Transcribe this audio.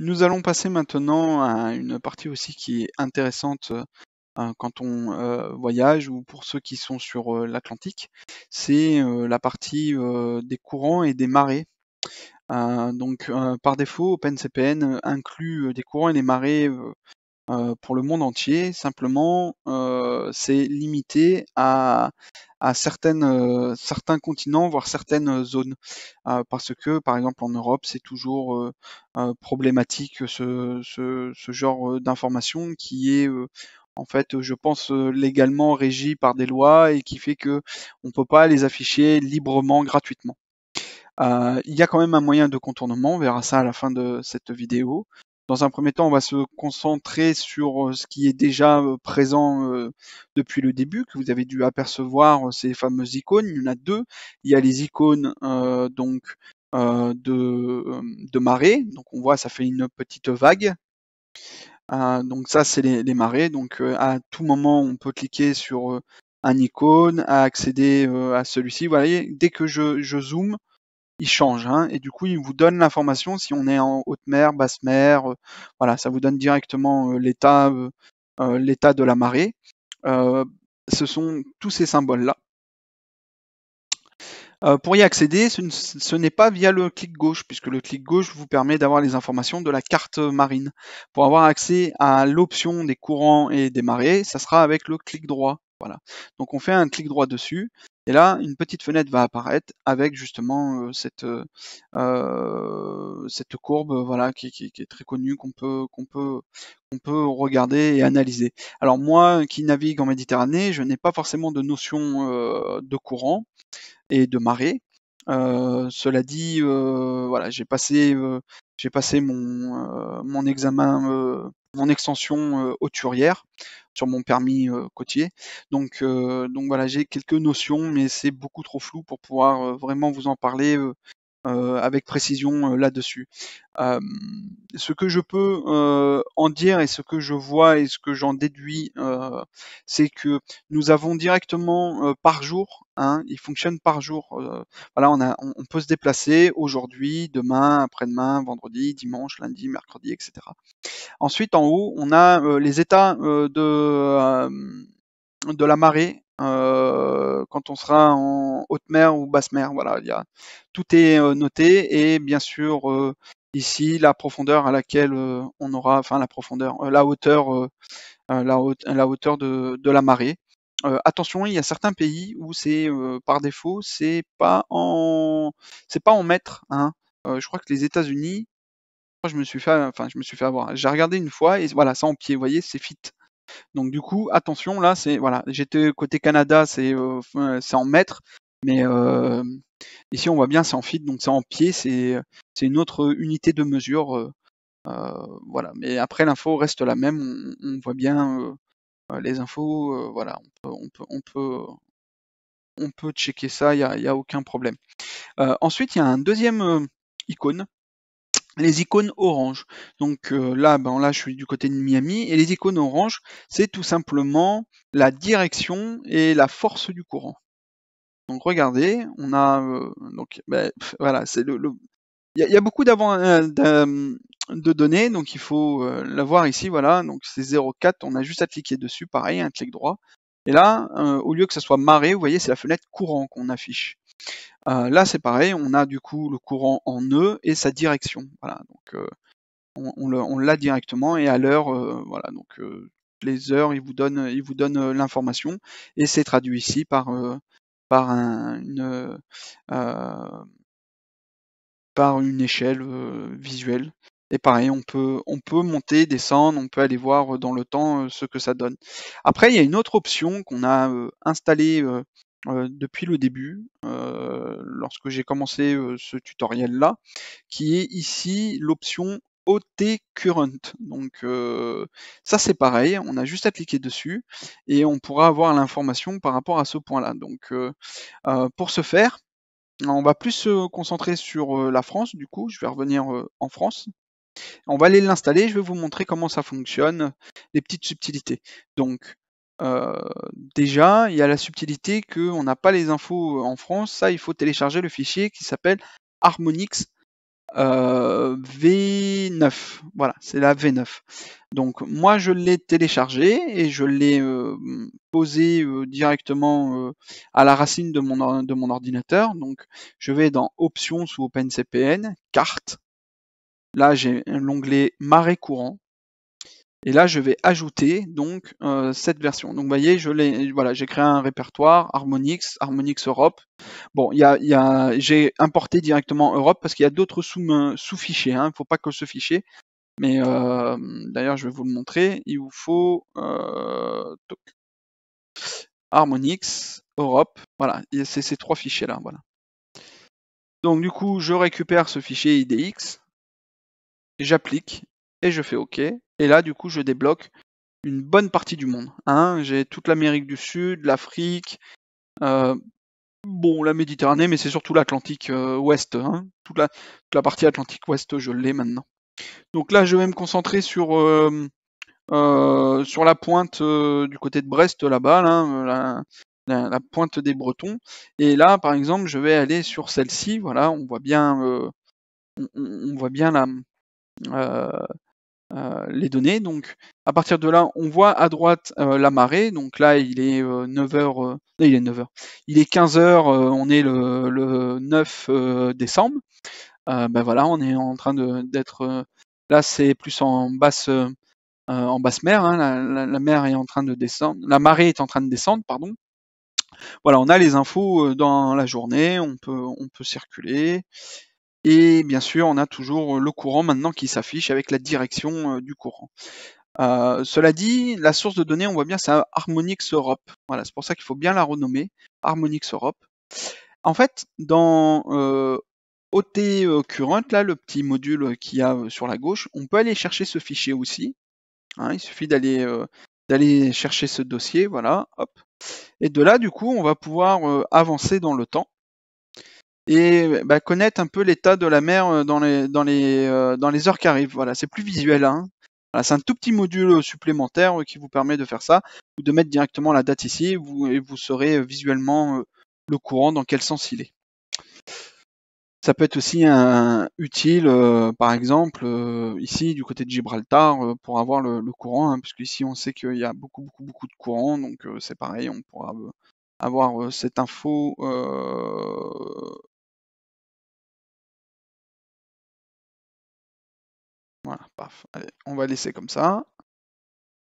nous allons passer maintenant à une partie aussi qui est intéressante euh, quand on euh, voyage ou pour ceux qui sont sur euh, l'Atlantique, c'est la partie des courants et des marées. donc par défaut, OpenCPN inclut des courants et des marées pour le monde entier. Simplement, c'est limité à, certaines, certains continents, voire certaines zones. parce que, par exemple, en Europe, c'est toujours problématique ce, ce genre d'information qui est en fait, je pense légalement régi par des lois et qui fait que on peut pas les afficher librement, gratuitement. il y a quand même un moyen de contournement, on verra ça à la fin de cette vidéo. Dans un premier temps, on va se concentrer sur ce qui est déjà présent depuis le début, que vous avez dû apercevoir ces fameuses icônes. Il y en a deux. Il y a les icônes donc de, marée. Donc on voit, ça fait une petite vague. donc ça, c'est les, marées. Donc à tout moment, on peut cliquer sur un icône, à accéder à celui-ci. Vous voyez, dès que je zoome, il change. Hein, et du coup, il vous donne l'information si on est en haute mer, basse mer. Euh, voilà, ça vous donne directement euh, l'état, euh, l'état de la marée. ce sont tous ces symboles-là. pour y accéder, ce, n'est pas via le clic gauche, puisque le clic gauche vous permet d'avoir les informations de la carte marine. Pour avoir accès à l'option des courants et des marées, ça sera avec le clic droit. Voilà. Donc on fait un clic droit dessus et là, une petite fenêtre va apparaître avec justement cette, cette courbe voilà, qui, est très connue, qu'on peut, qu'on peut, qu'on peut regarder et analyser. Alors moi, qui navigue en Méditerranée, je n'ai pas forcément de notion de courant et de marée. cela dit, voilà, j'ai passé, mon examen, mon extension hauturière sur mon permis côtier. Donc, donc voilà, j'ai quelques notions, mais c'est beaucoup trop flou pour pouvoir vraiment vous en parler avec précision là-dessus. ce que je peux en dire et ce que je vois et ce que j'en déduis, c'est que nous avons directement par jour, hein, il fonctionne par jour. voilà, on, on, peut se déplacer aujourd'hui, demain, après-demain, vendredi, dimanche, lundi, mercredi, etc. Ensuite, en haut, on a les états de, de la marée quand on sera en haute mer ou basse mer. Voilà, tout est noté et bien sûr ici la profondeur à laquelle on aura, enfin la profondeur, la hauteur, la, la, hauteur de, de la marée. attention, il y a certains pays où c'est par défaut, c'est pas en, c'est pas en mètres. Hein. je crois que les États-Unis, je me suis fait, enfin je me suis fait avoir. J'ai regardé une fois et voilà, ça en pied, vous voyez, c'est fit. Donc du coup, attention, là, c'est voilà, j'étais côté Canada, c'est euh, c'est en mètres, mais euh, ici on voit bien c'est en feet, donc c'est en pied, c'est une autre unité de mesure, euh, voilà. Mais après l'info reste la même, on, voit bien les infos, voilà, on peut on peut on peut, checker ça, il n'y a, a, aucun problème. ensuite, il y a un deuxième icône les icônes orange. Donc euh, là, ben là, je suis du côté de Miami et les icônes orange, c'est tout simplement la direction et la force du courant. Donc regardez, on a euh, donc ben, voilà, c'est le, Il, y a, beaucoup d'avant euh, de, données, donc il faut l'avoir ici, voilà. Donc c'est 0,4, on a juste à cliquer dessus, pareil, un clic droit. Et là, au lieu que ça soit marée, vous voyez, c'est la fenêtre courant qu'on affiche. Euh, là, c'est pareil, on a du coup le courant en nœud et sa direction. Euh, on, l'a directement et à l'heure, euh, voilà, donc les heures, il vous donne, l'information et c'est traduit ici par une échelle visuelle. Et pareil, on peut monter, descendre, on peut aller voir dans le temps ce que ça donne. Après, il y a une autre option qu'on a installée depuis le début, lorsque j'ai commencé ce tutoriel-là, qui est ici l'option OT Current. Donc ça c'est pareil, on a juste à cliquer dessus et on pourra avoir l'information par rapport à ce point-là. Donc pour ce faire, on va plus se concentrer sur la France, du coup, je vais revenir en France. On va aller l'installer, je vais vous montrer comment ça fonctionne, les petites subtilités. Donc euh, déjà, il y a la subtilité qu'on n'a pas les infos en France. Ça, il faut télécharger le fichier qui s'appelle Harmonix V9 V9. Voilà, c'est la V9. Donc moi je l'ai téléchargé et je l'ai euh, posé euh, directement euh, à la racine de mon, de mon ordinateur. Donc je vais dans Options sous OpenCPN, Carte. Là j'ai l'onglet Marais courant. Et là, je vais ajouter donc euh, cette version. Donc, vous voyez, je l'ai, voilà, j'ai créé un répertoire Harmonix, Harmonix Europe. Bon, il y a, y a, j'ai importé directement Europe parce qu'il y a d'autres sous, sous-fichiers. Hein. Il ne faut pas que ce fichier. Mais euh, d'ailleurs, je vais vous le montrer. Il vous faut euh, Harmonix Europe. Voilà, c'est ces trois fichiers-là. Voilà. Donc, du coup, je récupère ce fichier IDX, j'applique et je fais OK. Et là, du coup, je débloque une bonne partie du monde. Hein. J'ai toute l'Amérique du Sud, l'Afrique, euh, bon, la Méditerranée, mais c'est surtout l'Atlantique euh, Ouest. Hein. Toute, la, partie Atlantique Ouest, je l'ai maintenant. Donc là, je vais me concentrer sur, euh, sur la pointe du côté de Brest, là-bas, la, pointe des Bretons. Et là, par exemple, je vais aller sur celle-ci. Voilà, on voit bien, on, voit bien la les données. Donc à partir de là, on voit à droite euh, la marée. Donc là, il est 9h, euh, il est 9h. Il est 15h, on est le, 9 décembre. ben voilà, on est en train d'être là, c'est plus en basse en basse mer. Hein, la, mer est en train de descendre, la marée est en train de descendre, pardon. Voilà, on a les infos dans la journée, on peut on peut circuler. Et bien sûr, on a toujours le courant maintenant qui s'affiche avec la direction du courant. Euh, cela dit, la source de données, on voit bien, c'est Harmonix Europe. Voilà, c'est pour ça qu'il faut bien la renommer, Harmonix Europe. En fait, dans euh, OT Current, là, le petit module qu'il y a sur la gauche, on peut aller chercher ce fichier aussi. Hein, il suffit d'aller chercher ce dossier, voilà, hop. Et de là, du coup, on va pouvoir avancer dans le temps et bah, connaître un peu l'état de la mer euh, dans les, dans les, euh, dans les heures qui arrivent. Voilà, c'est plus visuel. Hein. C'est un tout petit module supplémentaire qui vous permet de faire ça, ou de mettre directement la date ici, vous, et vous saurez visuellement le courant, dans quel sens il est. Ça peut être aussi un, utile, par exemple, ici du côté de Gibraltar, pour avoir le, courant, hein, puisque ici on sait qu'il y a beaucoup, beaucoup, beaucoup de courant, donc c'est pareil, on pourra avoir cette info Voilà, paf. Allez, on va laisser comme ça.